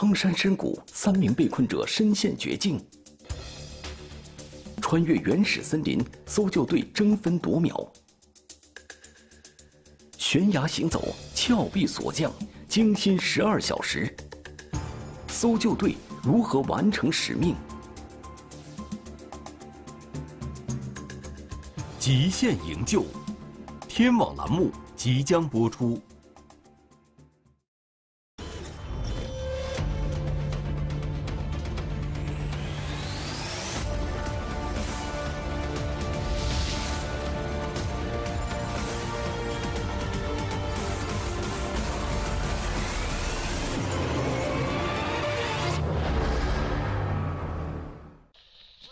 苍山深谷，三名被困者身陷绝境。穿越原始森林，搜救队争分夺秒。悬崖行走，峭壁索降，精心十二小时。搜救队如何完成使命？极限营救，天网栏目即将播出。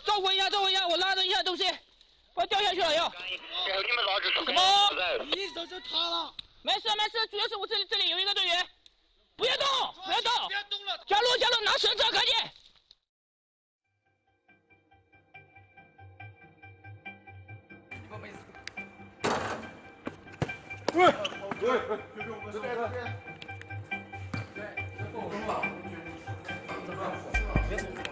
照顾一下，照顾一下，我拉着一下东西，我掉下去了要。什么？你手就塌了。没事没事，主要是我这里这里有一个队员，不要动，不要动，加入加入，拿绳子，赶紧。喂喂喂，就是我们带的。对，这够疯了，完全。别。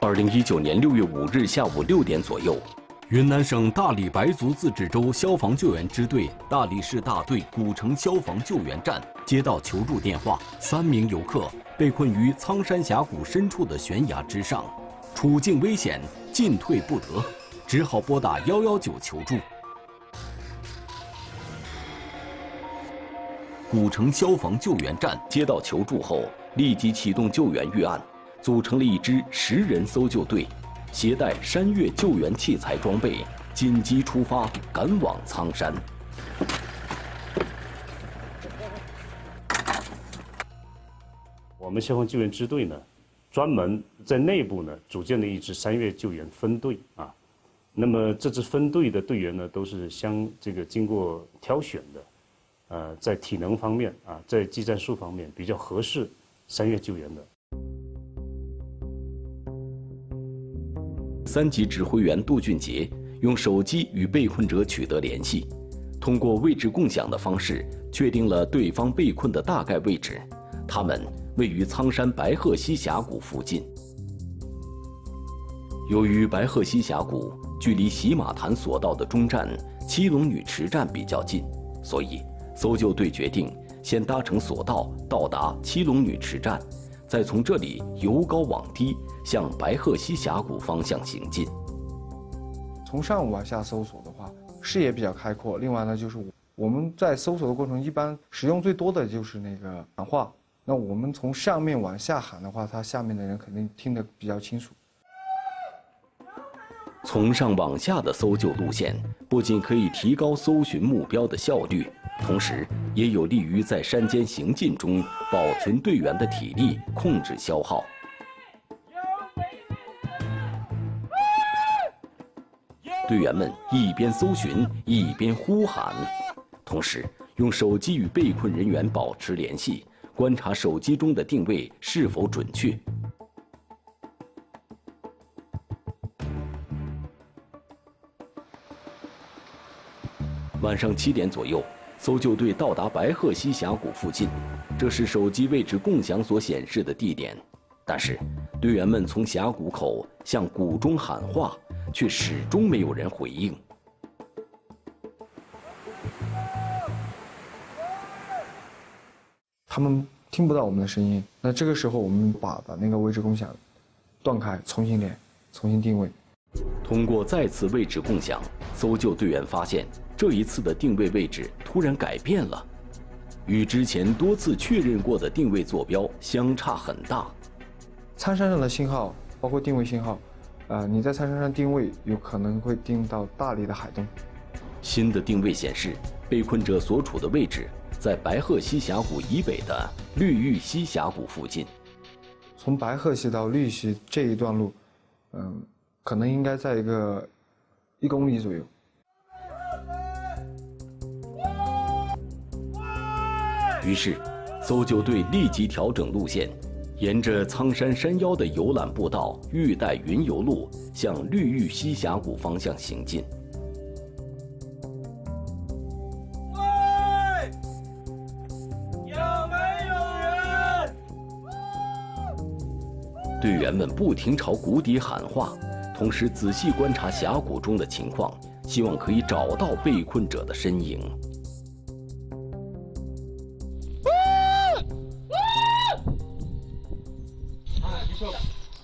二零一九年六月五日下午六点左右，云南省大理白族自治州消防救援支队大理市大队古城消防救援站接到求助电话，三名游客被困于苍山峡谷深处的悬崖之上，处境危险，进退不得，只好拨打幺幺九求助。古城消防救援站接到求助后，立即启动救援预案。组成了一支十人搜救队，携带山岳救援器材装备，紧急出发，赶往苍山。我们消防救援支队呢，专门在内部呢组建了一支山岳救援分队啊。那么这支分队的队员呢，都是相这个经过挑选的，呃，在体能方面啊，在技战术方面比较合适山岳救援的。三级指挥员杜俊杰用手机与被困者取得联系，通过位置共享的方式确定了对方被困的大概位置。他们位于苍山白鹤溪峡谷附近。由于白鹤溪峡谷距离喜马潭索道的中站七龙女池站比较近，所以搜救队决定先搭乘索道到达七龙女池站，再从这里由高往低。向白鹤溪峡谷方向行进。从上往下搜索的话，视野比较开阔。另外呢，就是我们在搜索的过程，一般使用最多的就是那个喊话。那我们从上面往下喊的话，他下面的人肯定听得比较清楚。从上往下的搜救路线，不仅可以提高搜寻目标的效率，同时也有利于在山间行进中保存队员的体力，控制消耗。队员们一边搜寻，一边呼喊，同时用手机与被困人员保持联系，观察手机中的定位是否准确。晚上七点左右，搜救队到达白鹤溪峡谷附近，这是手机位置共享所显示的地点。但是，队员们从峡谷口向谷中喊话。却始终没有人回应。他们听不到我们的声音，那这个时候我们把把那个位置共享断开，重新连，重新定位。通过再次位置共享，搜救队员发现这一次的定位位置突然改变了，与之前多次确认过的定位坐标相差很大。苍山上的信号，包括定位信号。呃，你在苍山上定位，有可能会定到大理的海东。新的定位显示，被困者所处的位置在白鹤溪峡谷以北的绿玉溪峡谷附近。从白鹤溪到绿溪这一段路，嗯，可能应该在一个一公里左右。于是，搜救队立即调整路线，沿着苍山山腰的游览步道玉带云游路向绿玉溪峡谷方向行进。员们不停朝谷底喊话，同时仔细观察峡谷中的情况，希望可以找到被困者的身影。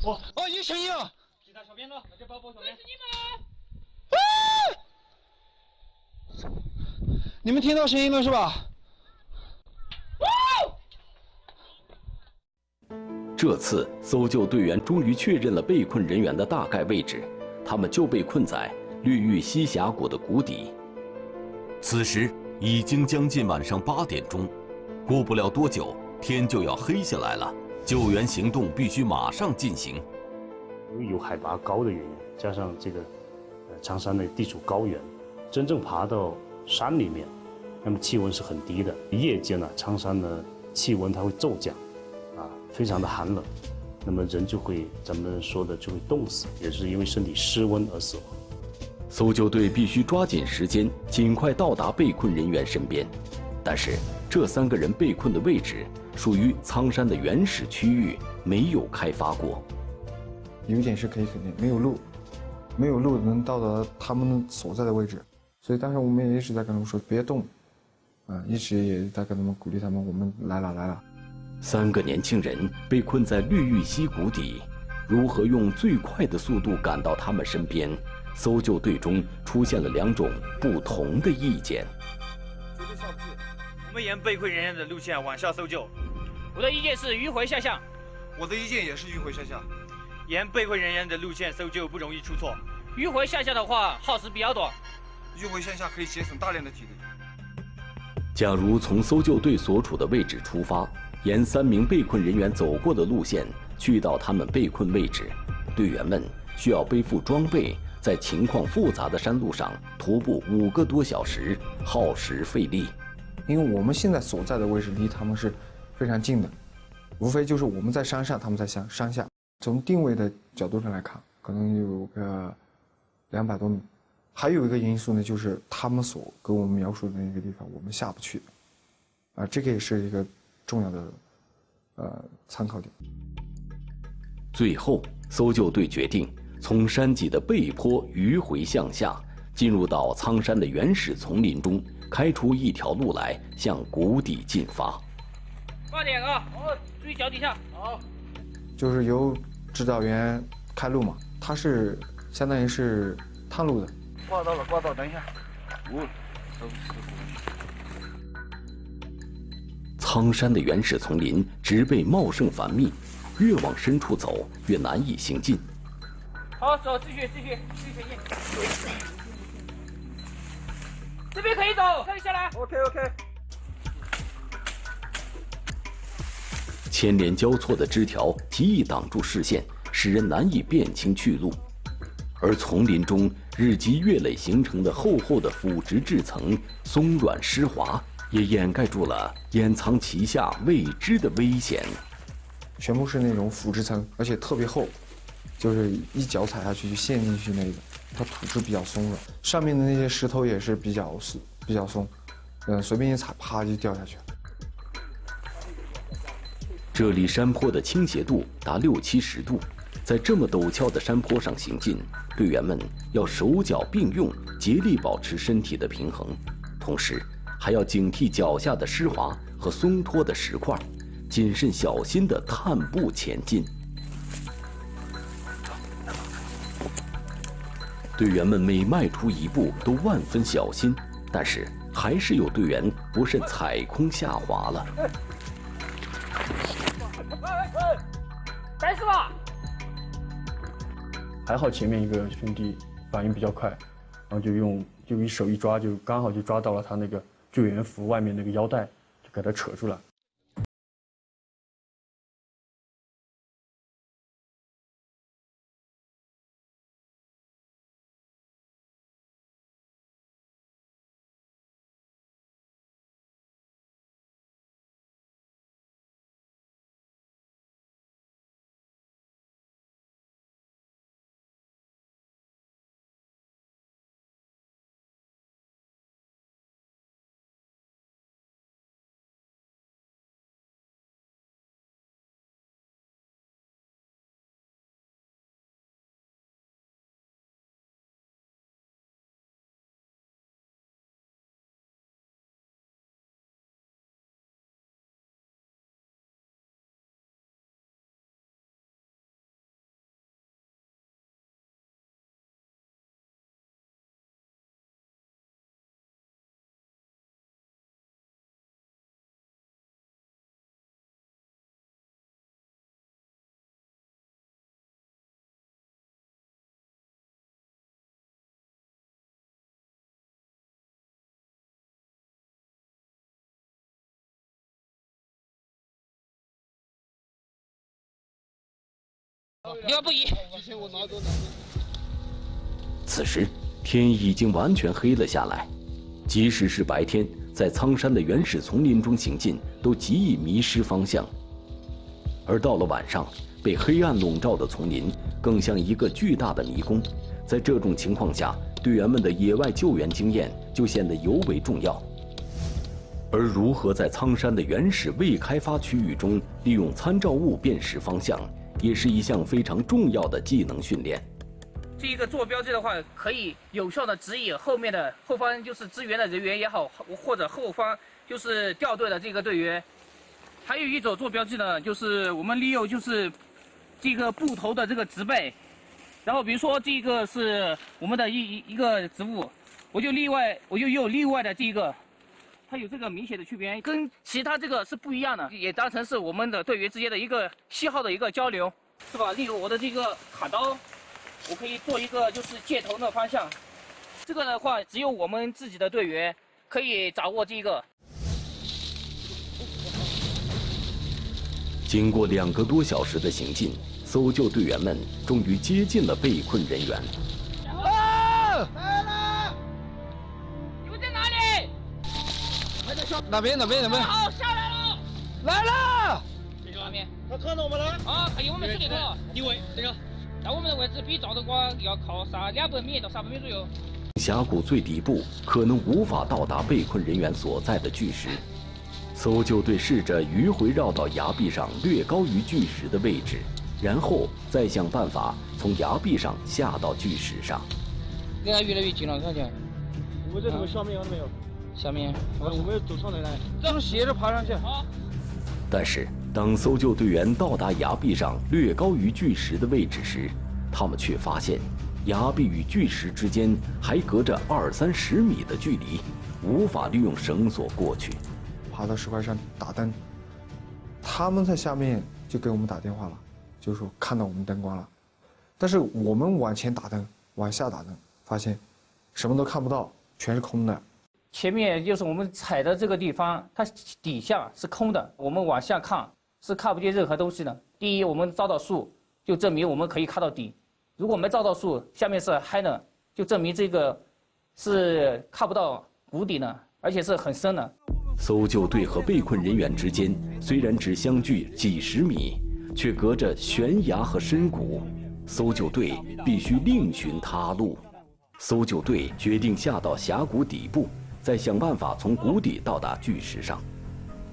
哦哦，有声音了！其他小编呢？那就包包小编。你们听到声音了是吧？这次搜救队员终于确认了被困人员的大概位置，他们就被困在绿玉溪峡谷的谷底。此时已经将近晚上八点钟，过不了多久天就要黑下来了。救援行动必须马上进行。由于有海拔高的原因，加上这个呃苍山的地处高原，真正爬到山里面，那么气温是很低的。夜间呢，苍山的气温它会骤降，啊，非常的寒冷，那么人就会咱们说的就会冻死，也是因为身体失温而死亡。搜救队必须抓紧时间，尽快到达被困人员身边。但是这三个人被困的位置。属于苍山的原始区域，没有开发过。有一点是可以肯定，没有路，没有路能到达他们所在的位置。所以当时我们也一直在跟他们说别动，啊，一直也在跟他们鼓励他们，我们来了来了。三个年轻人被困在绿玉溪谷底，如何用最快的速度赶到他们身边？搜救队中出现了两种不同的意见。我们沿被困人员的路线往下搜救。我的意见是迂回下降。我的意见也是迂回下降。沿被困人员的路线搜救不容易出错。迂回下降的话，耗时比较短。迂回向下可以节省大量的体力。假如从搜救队所处的位置出发，沿三名被困人员走过的路线去到他们被困位置，队员们需要背负装备，在情况复杂的山路上徒步五个多小时，耗时费力。因为我们现在所在的位置离他们是非常近的，无非就是我们在山上，他们在山山下。从定位的角度上来看，可能有个两百多米。还有一个因素呢，就是他们所给我们描述的那个地方，我们下不去。啊，这个也是一个重要的呃参考点。最后，搜救队决定从山脊的背坡迂回向下，进入到苍山的原始丛林中。开出一条路来，向谷底进发。慢点啊！哦，注意脚底下。好。就是由指导员开路嘛，他是相当于是探路的。挂到了，挂到，等一下。五。苍山的原始丛林植被茂盛繁密，越往深处走越难以行进。好，走，继续，继续，继续前进。这边可以走，可以下来。OK OK。牵连交错的枝条极易挡住视线，使人难以辨清去路。而丛林中日积月累形成的厚厚的腐殖质层，松软湿滑，也掩盖住了掩藏其下未知的危险。全部是那种腐殖层，而且特别厚，就是一脚踩下去就陷进去那个。它土质比较松软，上面的那些石头也是比较松，比较松，嗯，随便一踩，啪就掉下去了。这里山坡的倾斜度达六七十度，在这么陡峭的山坡上行进，队员们要手脚并用，竭力保持身体的平衡，同时还要警惕脚下的湿滑和松脱的石块，谨慎小心地探步前进。队员们每迈出一步都万分小心，但是还是有队员不慎踩空下滑了。没事吧？还好前面一个兄弟反应比较快，然后就用就一手一抓，就刚好就抓到了他那个救援服外面那个腰带，就给它扯住了。六不一。此时天已经完全黑了下来，即使是白天，在苍山的原始丛林中行进都极易迷失方向。而到了晚上，被黑暗笼罩的丛林更像一个巨大的迷宫。在这种情况下，队员们的野外救援经验就显得尤为重要。而如何在苍山的原始未开发区域中利用参照物辨识方向，也是一项非常重要的技能训练。这一个做标记的话，可以有效的指引后面的后方就是支援的人员也好，或者后方就是掉队的这个队员。还有一种做标记呢，就是我们利用就是这个布头的这个植被，然后比如说这个是我们的一一一个植物，我就例外我就用另外的这个，它有这个明显的区别，跟其他这个是不一样的，也当成是我们的队员之间的一个信号的一个交流，是吧？例如我的这个卡刀，我可以做一个就是箭头的方向，这个的话只有我们自己的队员可以掌握这个。经过两个多小时的行进，搜救队员们终于接近了被困人员。啊！上哪边？哪边？哪边？好，下来了！来了！这个外面。他看到我们了。啊，他有我们这里头。因为这个，在我们的位置比赵德光要靠三两百米到三百米左右。峡谷最底部可能无法到达被困人员所在的巨石。搜救队试着迂回绕到崖壁上略高于巨石的位置，然后再想办法从崖壁上下到巨石上。离它越来越近了，看见？我们这什么下面看到没有？下面。我们要走上来来，这斜着爬上去。好。但是，当搜救队员到达崖壁上略高于巨石的位置时，他们却发现，崖壁与巨石之间还隔着二三十米的距离，无法利用绳索过去。爬到石块上打灯，他们在下面就给我们打电话了，就说看到我们灯光了，但是我们往前打灯，往下打灯，发现什么都看不到，全是空的。前面就是我们踩的这个地方，它底下是空的，我们往下看是看不见任何东西的。第一，我们照到树，就证明我们可以看到底；如果没照到树，下面是黑的，就证明这个是看不到谷底的，而且是很深的。搜救队和被困人员之间虽然只相距几十米，却隔着悬崖和深谷。搜救队必须另寻他路。搜救队决定下到峡谷底部，再想办法从谷底到达巨石上。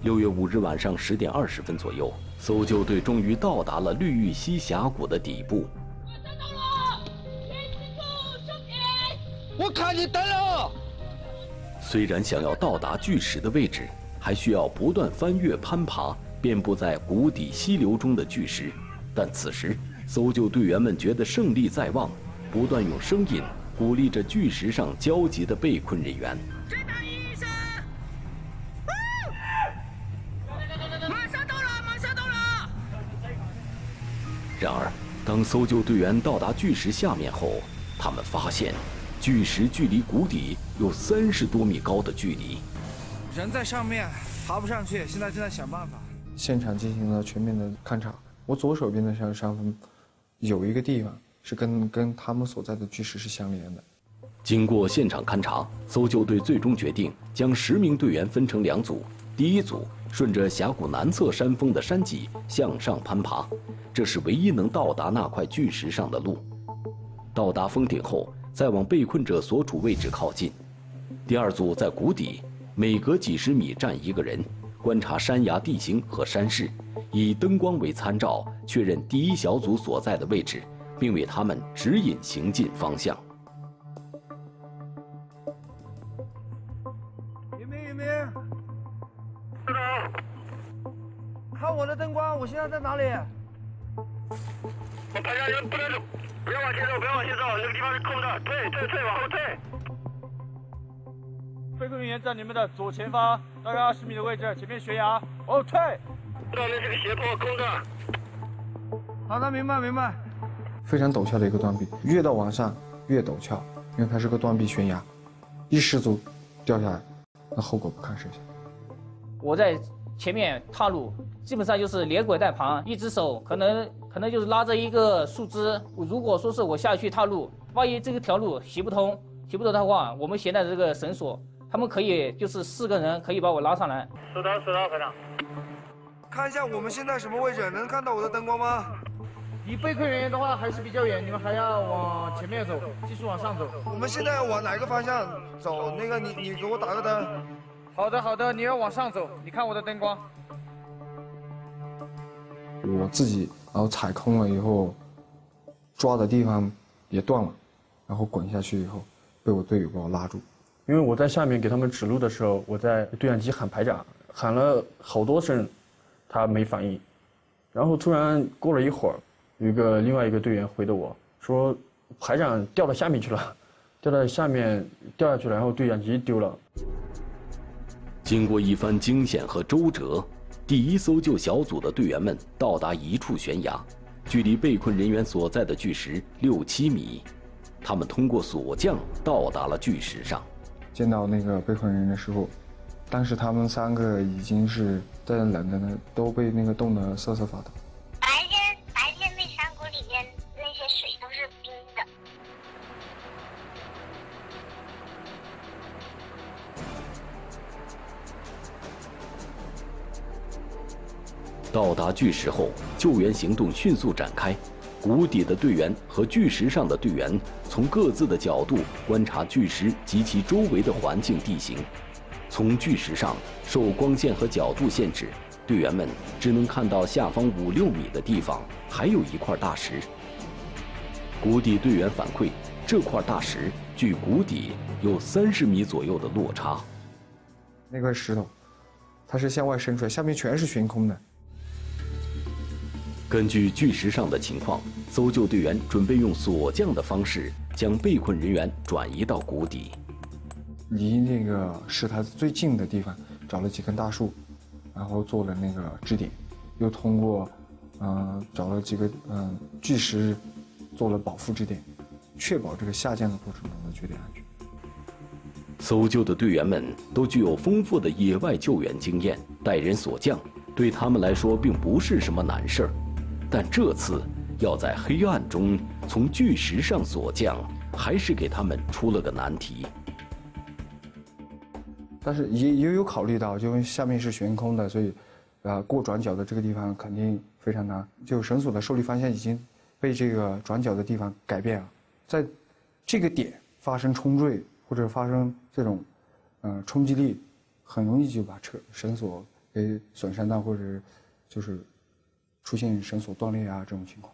六月五日晚上十点二十分左右，搜救队终于到达了绿玉溪峡谷的底部。我看见灯了。虽然想要到达巨石的位置，还需要不断翻越、攀爬遍布在谷底溪流中的巨石，但此时搜救队员们觉得胜利在望，不断用声音鼓励着巨石上焦急的被困人员。马上到了，马上到了！然而，当搜救队员到达巨石下面后，他们发现。巨石距离谷底有三十多米高的距离，人在上面爬不上去，现在正在想办法。现场进行了全面的勘查，我左手边的山上方有一个地方是跟跟他们所在的巨石是相连的。经过现场勘查，搜救队最终决定将十名队员分成两组，第一组顺着峡谷南侧山峰的山脊向上攀爬，这是唯一能到达那块巨石上的路。到达峰顶后。再往被困者所处位置靠近。第二组在谷底，每隔几十米站一个人，观察山崖地形和山势，以灯光为参照，确认第一小组所在的位置，并为他们指引行进方向。云明，云明，看我的灯光，我现在在哪里？我大家人不能走。不要往前走，不要往前走，那个地方是空的，退退退，往后退。被困人员在你们的左前方，大概二十米的位置，前面悬崖，往后退。那边是个斜坡，空的。好的，明白明白。非常陡峭的一个断壁，越到往上越陡峭，因为它是个断壁悬崖，一失足掉下来，那后果不堪设想。我在前面踏路，基本上就是连滚带爬，一只手可能可能。就是拉着一个树枝。如果说是我下去踏路，万一这个条路行不通，行不通的话，我们携带这个绳索，他们可以就是四个人可以把我拉上来。收到，收到，排长。看一下我们现在什么位置？能看到我的灯光吗？离被困人员的话还是比较远，你们还要往前面走，继续往上走。我们现在往哪个方向走？那个你你给我打个灯。好的好的，你要往上走，你看我的灯光。我自己然后踩空了以后，抓的地方也断了，然后滚下去以后，被我队友把我拉住。因为我在下面给他们指路的时候，我在对讲机喊排长，喊了好多声，他没反应，然后突然过了一会儿。有一个另外一个队员回的我说，排长掉到下面去了，掉到下面掉下去了，然后对讲机丢了。经过一番惊险和周折，第一搜救小组的队员们到达一处悬崖，距离被困人员所在的巨石六七米。他们通过索降到达了巨石上。见到那个被困人员的时候，当时他们三个已经是在冷的呢，都被那个冻得瑟瑟发抖。到达巨石后，救援行动迅速展开。谷底的队员和巨石上的队员从各自的角度观察巨石及其周围的环境地形。从巨石上受光线和角度限制，队员们只能看到下方五六米的地方还有一块大石。谷底队员反馈，这块大石距谷底有三十米左右的落差。那块石头，它是向外伸出来，下面全是悬空的。根据巨石上的情况，搜救队员准备用索降的方式将被困人员转移到谷底。离那个石台子最近的地方找了几根大树，然后做了那个支点，又通过，嗯，找了几个嗯巨石，做了保护支点，确保这个下降的过程中的绝对安全。搜救的队员们都具有丰富的野外救援经验，带人索降对他们来说并不是什么难事儿。但这次要在黑暗中从巨石上锁降，还是给他们出了个难题。但是也也有考虑到，因为下面是悬空的，所以，啊，过转角的这个地方肯定非常难。就绳索的受力方向已经被这个转角的地方改变了，在这个点发生冲坠或者发生这种，嗯，冲击力，很容易就把车绳索给损伤到，或者就是。出现绳索断裂啊这种情况，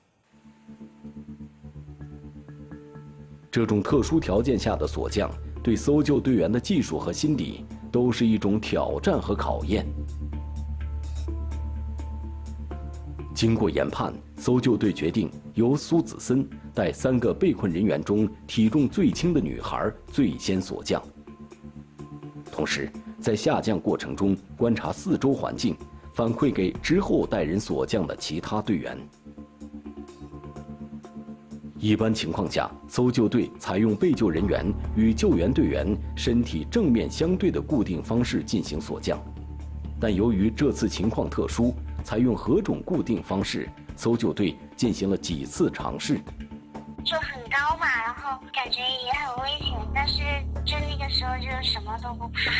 这种特殊条件下的锁降，对搜救队员的技术和心理都是一种挑战和考验。经过研判，搜救队决定由苏子森带三个被困人员中体重最轻的女孩最先锁降，同时在下降过程中观察四周环境。反馈给之后带人锁降的其他队员。一般情况下，搜救队采用被救人员与救援队员身体正面相对的固定方式进行锁降，但由于这次情况特殊，采用何种固定方式，搜救队进行了几次尝试。就很高嘛，然后感觉也很危险，但是就那个时候就什么都不怕，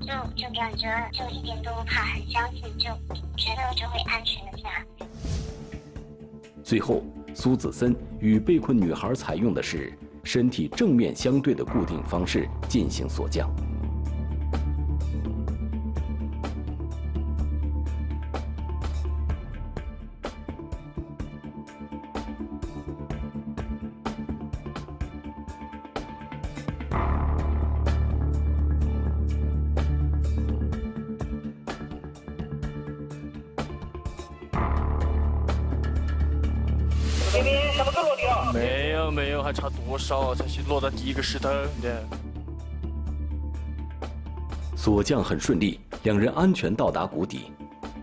就就感觉就一点都不怕，很相信就觉得就会安全的下。最后，苏子森与被困女孩采用的是身体正面相对的固定方式进行锁降。落到第一个石头的。锁降很顺利，两人安全到达谷底。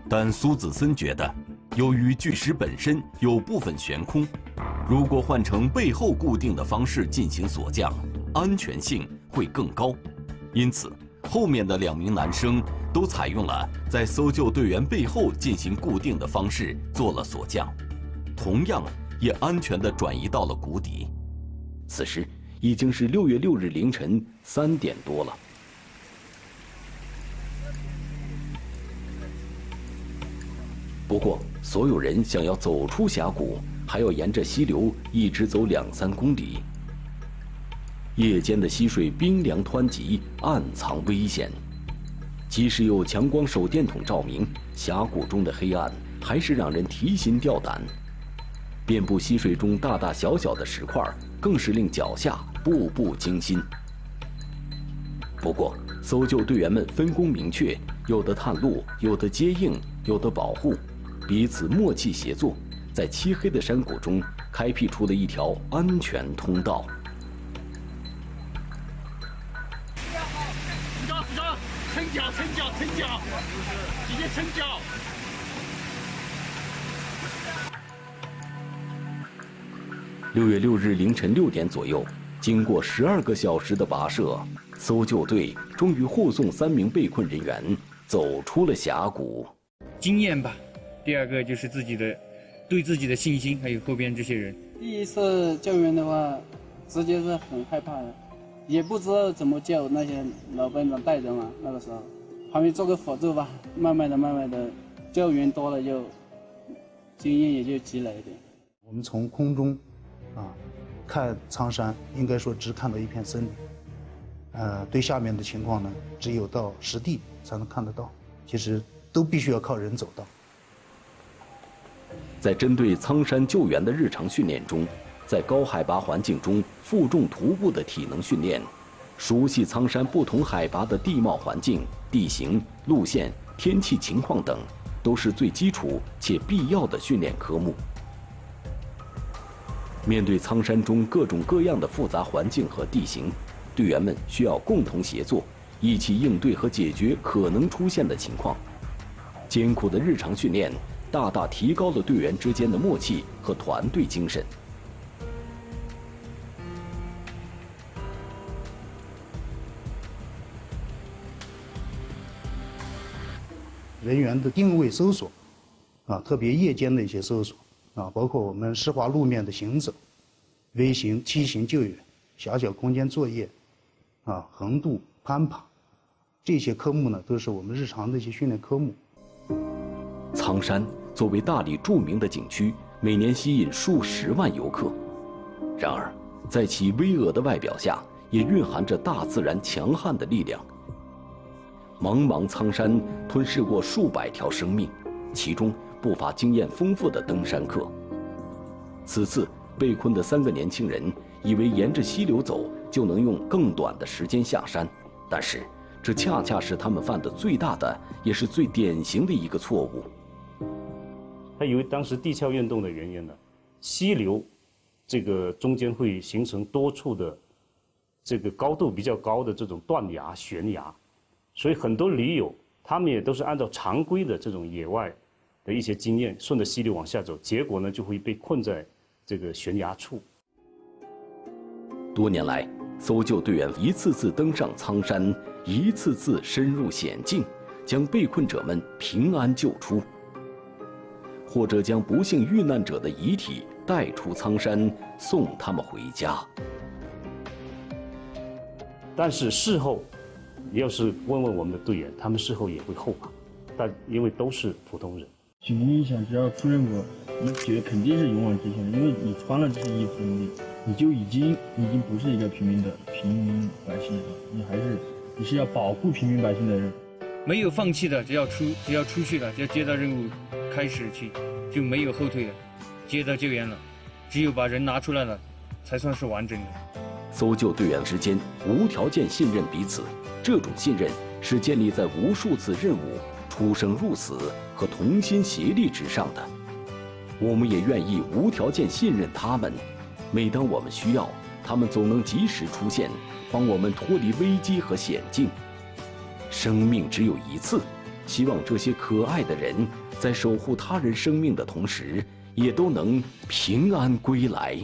但苏子森觉得，由于巨石本身有部分悬空，如果换成背后固定的方式进行锁降，安全性会更高。因此，后面的两名男生都采用了在搜救队员背后进行固定的方式做了锁降。同样也安全地转移到了谷底。此时已经是六月六日凌晨三点多了。不过，所有人想要走出峡谷，还要沿着溪流一直走两三公里。夜间的溪水冰凉湍急，暗藏危险。即使有强光手电筒照明，峡谷中的黑暗还是让人提心吊胆。遍布溪水中大大小小的石块，更是令脚下步步惊心。不过，搜救队员们分工明确，有的探路，有的接应，有的保护。彼此默契协作，在漆黑的山谷中开辟出了一条安全通道。扶着扶着，撑脚撑脚撑脚，直接撑脚。六月六日凌晨六点左右，经过十二个小时的跋涉，搜救队终于护送三名被困人员走出了峡谷。经验吧。第二个就是自己的，对自己的信心，还有后边这些人。第一次救援的话，直接是很害怕的，也不知道怎么救那些老班长带着嘛。那个时候，旁边做个辅助吧，慢慢的、慢慢的，救援多了就经验也就积累一点。我们从空中啊看苍山，应该说只看到一片森林，呃，对下面的情况呢，只有到实地才能看得到。其实都必须要靠人走到。在针对苍山救援的日常训练中，在高海拔环境中负重徒步的体能训练，熟悉苍山不同海拔的地貌环境、地形、路线、天气情况等，都是最基础且必要的训练科目。面对苍山中各种各样的复杂环境和地形，队员们需要共同协作，一起应对和解决可能出现的情况。艰苦的日常训练。大大提高了队员之间的默契和团队精神。人员的定位搜索，啊，特别夜间的一些搜索，啊，包括我们湿滑路面的行走、微型、梯形救援、狭小空间作业，啊，横渡、攀爬，这些科目呢，都是我们日常的一些训练科目。苍山作为大理著名的景区，每年吸引数十万游客。然而，在其巍峨的外表下，也蕴含着大自然强悍的力量。茫茫苍山吞噬过数百条生命，其中不乏经验丰富的登山客。此次被困的三个年轻人以为沿着溪流走就能用更短的时间下山，但是这恰恰是他们犯的最大的，也是最典型的一个错误。他以为当时地壳运动的原因呢，溪流这个中间会形成多处的这个高度比较高的这种断崖悬崖，所以很多驴友他们也都是按照常规的这种野外的一些经验，顺着溪流往下走，结果呢就会被困在这个悬崖处。多年来，搜救队员一次次登上苍山，一次次深入险境，将被困者们平安救出。或者将不幸遇难者的遗体带出苍山，送他们回家。但是事后，要是问问我们的队员，他们事后也会后怕，但因为都是普通人。警民影响，只要出任务，你觉得肯定是勇往直前的，因为你穿了这些衣服，你你就已经已经不是一个平民的平民百姓了，你还是你是要保护平民百姓的人。没有放弃的，只要出只要出去了，只要接到任务，开始去，就没有后退的，接到救援了，只有把人拿出来了，才算是完整的。搜救队员之间无条件信任彼此，这种信任是建立在无数次任务出生入死和同心协力之上的。我们也愿意无条件信任他们，每当我们需要，他们总能及时出现，帮我们脱离危机和险境。生命只有一次，希望这些可爱的人在守护他人生命的同时，也都能平安归来。